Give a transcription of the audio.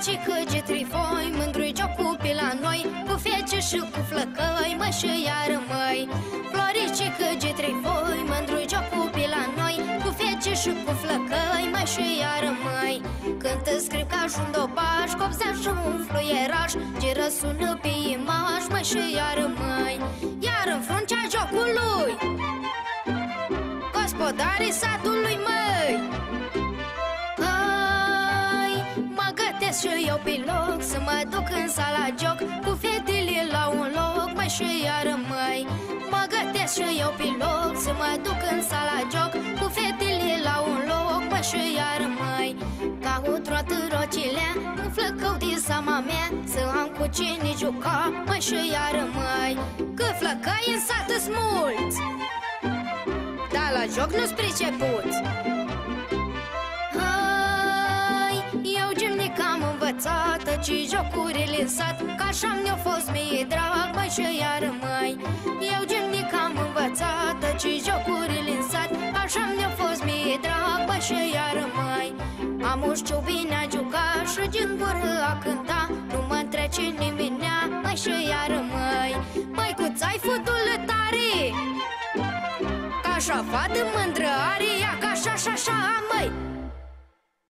Floricică ce trifoi, mândrui jocul pe la noi Cu fece și cu flăcăi, mă și iară măi. Floricică ce trifoi, mândrui jocul pe la noi Cu fece și cu flăcăi, mă și iară măi. Când te scriu ca și un dopaș, copsea și un fluieraș Ce răsună pe imaj, mă și iară măi. Iar în fruncea jocului Gospodarii satului măi mă gătesc și eu pe loc Să mă duc în sala joc. Cu fetele la un loc Măi și iară măi Mă gătesc și eu pe loc Să mă duc în sala joc. Cu fetele la un loc Măi și iară măi Ca o troată rocilea Un flăcău din sama mea. Să am cu cine juca Măi și iară măi Că flăcăi în sat mulți Dar la joc nu-s pricepuți învățat Ci jocurile în sat Ca așa mi-a fost mie drag Mai și iară mai. Eu gimnic am învățat Ci jocurile în sat Ca așa mi-a fost mie drag Mai și iară mai. Am un bine a juca Și din gură a cânta Nu mă întrece nimenea Mai și iară mai. Mai cu țai futul tare Ca așa fată mândră